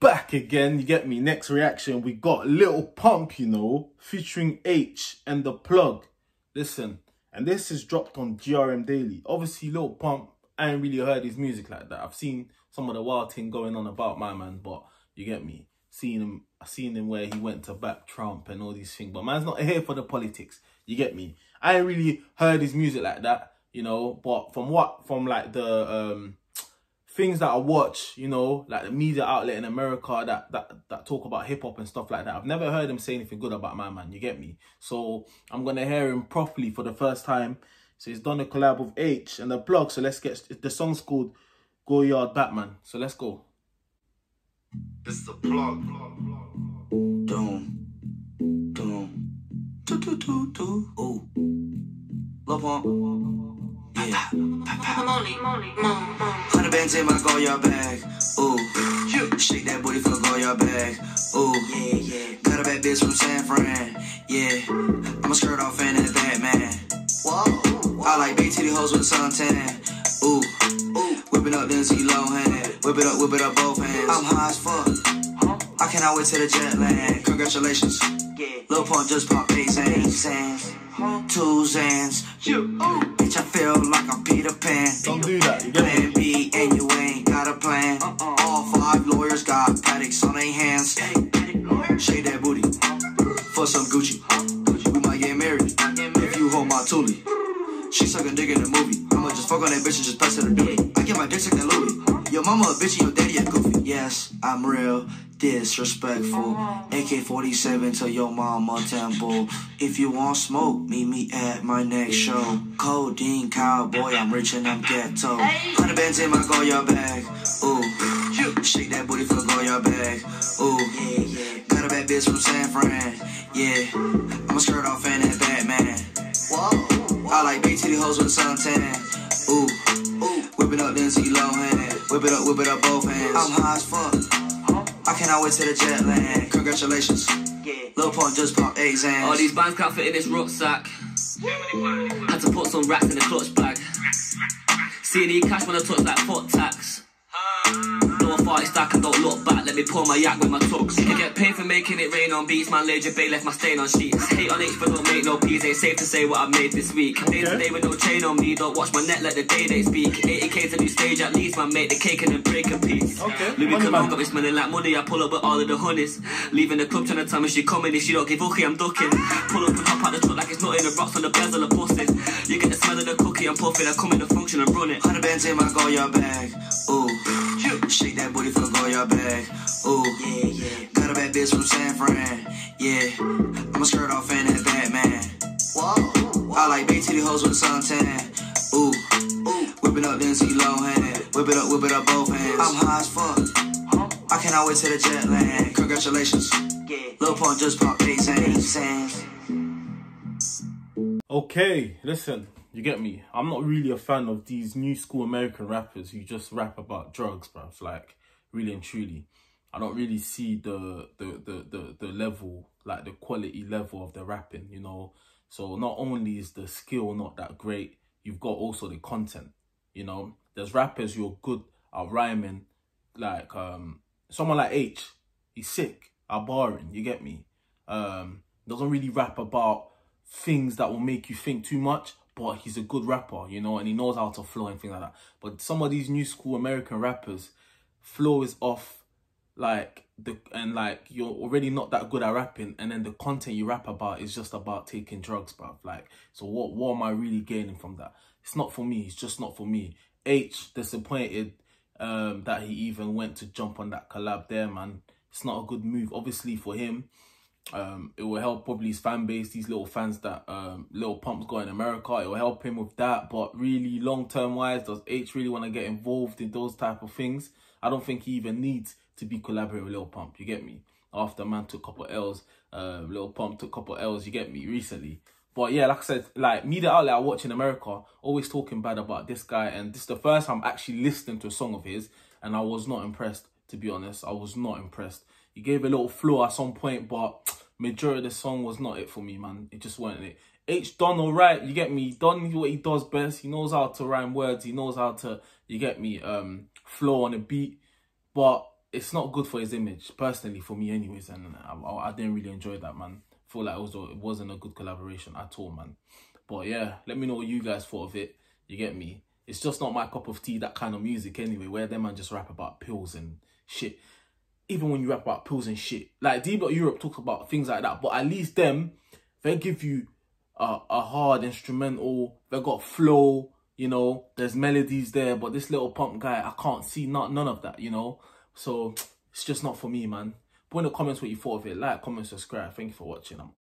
back again. You get me? Next reaction, we got Little Pump, you know, featuring Aitch and the plug. Listen, and this is dropped on GRM Daily. Obviously, Little Pump, I ain't really heard his music like that. I've seen some of the wild thing going on about my man, but you get me? Seeing him, seeing him where he went to back Trump and all these things. But man's not here for the politics. You get me? I ain't really heard his music like that, you know. But from what, from like the um things that I watch, you know, like the media outlet in America that that that talk about hip hop and stuff like that. I've never heard him say anything good about my man. You get me? So I'm gonna hear him properly for the first time. So he's done a collab with Aitch and the Plug. So let's get the song's called Goyard Batman. So let's go. This is a plug. Doom. Doom. Do do do do. Ooh. Love on. Yeah. Hundred bands in my Goyard bag. Ooh. Shake that booty for the Goyard bag. Ooh. Yeah, yeah. Got a bad bitch from San Fran. Yeah. I'm a skirt off in that Batman. Whoa. I like big titty hoes with suntan. Ooh. Ooh. Whip it up, Lindsay Lohan. Whip it up, whip it up both hands. I'm high as fuck. I cannot wait till the jet land. Congratulations. Yeah. Lil Pump just popped eight Xans. Two Xans. Bitch, I feel like I'm Peter Pan. Don't do that. You get Plan me? B, and you ain't got a plan. Uh-uh. All five lawyers got paddocks on their hands. Shake that booty for some Gucci. We might get married if you hold my toolie. She sucking dick in the movie. I'ma just fuck on that bitch and just pass her the duty. I get my dick sucked in Louis. Your mama a bitch and your daddy a goofy. Yes, I'm real disrespectful. AK-47 to your mama temple. If you want smoke, meet me at my next show. Codeine cowboy, I'm rich and I'm ghetto. Hundred bands in my Goyard bag. Ooh, shake that booty for the yard bag. Ooh, yeah. Got a bad bitch from San Fran. Yeah, I'ma skirt off in that Batman. Whoa. I like big titty hoes with suntan. Ooh, ooh. Whipping up Lindsay Lohan. Whip it up, whip it up both hands. I'm high as fuck. I cannot wait till the jet land. Congratulations. Yeah. Lil Pump just popped eight Xans. All these bands can't fit in this rucksack. Had to put some racks in the clutch bag. Seeing the cash when I touch like foot tax. No a party stack and don't look back. Let me pull my yak with my tucks. You get paid for making it rain on beats. Man, Major Bay left my stain on sheets. Hate on Aitch, but don't make no peas. Ain't safe to say what I made this week. Day to day with no chain on me. Don't watch my net, let the day they speak. 80k to new stage at least. Man, make the cake and then break a piece. Okay. Louis Money Cologne man. got me smelling like money. I pull up with all of the honeys. Leaving the club trying to tell me she coming. If she don't give hooky, I'm ducking. Pull up and hop out the truck like it's not in the rocks on the bezel of buses. You get the smell of the cookie, I'm puffing. I come in the function and run it. Hundred bands in my Goyard bag. Ooh, shake that booty for the Goyard bag. Ooh, yeah, yeah. Got a bad bitch from San Fran. Yeah, I'ma skirt off in that Batman. Whoa. I like big titty hoes with suntan. Ooh, ooh. Whipping up Lindsay Lohan. Whip it up, whip it up both hands. I'm high as fuck. I cannot wait till the jet land. Congratulations. Lil Pump just popped eight Xans. Okay, listen, you get me. I'm not really a fan of these new school American rappers who just rap about drugs, bruv. Like, really and truly. I don't really see the the the the, the level, like the quality level of the rapping, you know. So not only is the skill not that great, you've got also the content, you know. There's rappers who are good at rhyming, like um someone like Aitch, he's sick at barring, you get me? Um doesn't really rap about things that will make you think too much, but he's a good rapper, you know, and he knows how to flow and things like that. But some of these new school American rappers, flow is off, like the and like you're already not that good at rapping, and then the content you rap about is just about taking drugs, bruv. Like, so what what am I really gaining from that? It's not for me. It's just not for me. Aitch disappointed um that he even went to jump on that collab there, man. It's not a good move, obviously for him um it will help probably his fan base these little fans that um little pumps got in america. It will help him with that. But really long term wise does Aitch really want to get involved in those type of things? I don't think he even needs to be collaborating with little pump you get me? After man took a couple l's uh little pump took a couple l's you get me recently. But yeah like i said like media outlet i watch in america always talking bad about this guy and this is the first time i'm actually listening to a song of his and i was not impressed to be honest. I was not impressed. He gave a little flow at some point, but majority of the song was not it for me, man. It just wasn't it. Aitch done alright, you get me. Done what he does best. He knows how to rhyme words. He knows how to, you get me, um, flow on a beat. But it's not good for his image, personally, for me, anyways. And I, I, I didn't really enjoy that, man. feel like it, was, it wasn't a good collaboration at all, man. But yeah, let me know what you guys thought of it. You get me? It's just not my cup of tea, that kind of music anyway, where them man just rap about pills and shit. Even when you rap about pills and shit. Like, D Block Europe talks about things like that, but at least them, they give you a, a hard instrumental, they got flow, you know, there's melodies there, but this little pump guy, I can't see not none of that, you know. So it's just not for me, man. Put in the comments what you thought of it. Like, comment, subscribe. Thank you for watching. I'm